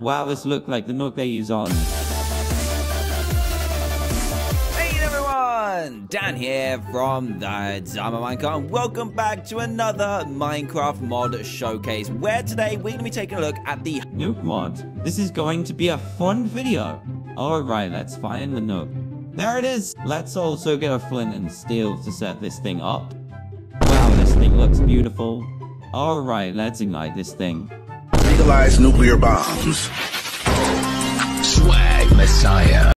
Wow, this looked like the nuke they use on. Hey everyone! Dan here from the Diamond Minecart. Welcome back to another Minecraft mod showcase where today we're going to be taking a look at the Nuke mod. This is going to be a fun video. Alright, let's find the nuke. There it is! Let's also get a flint and steel to set this thing up. Wow, this thing looks beautiful. Alright, let's ignite this thing. Legalize nuclear bombs. Swag Messiah.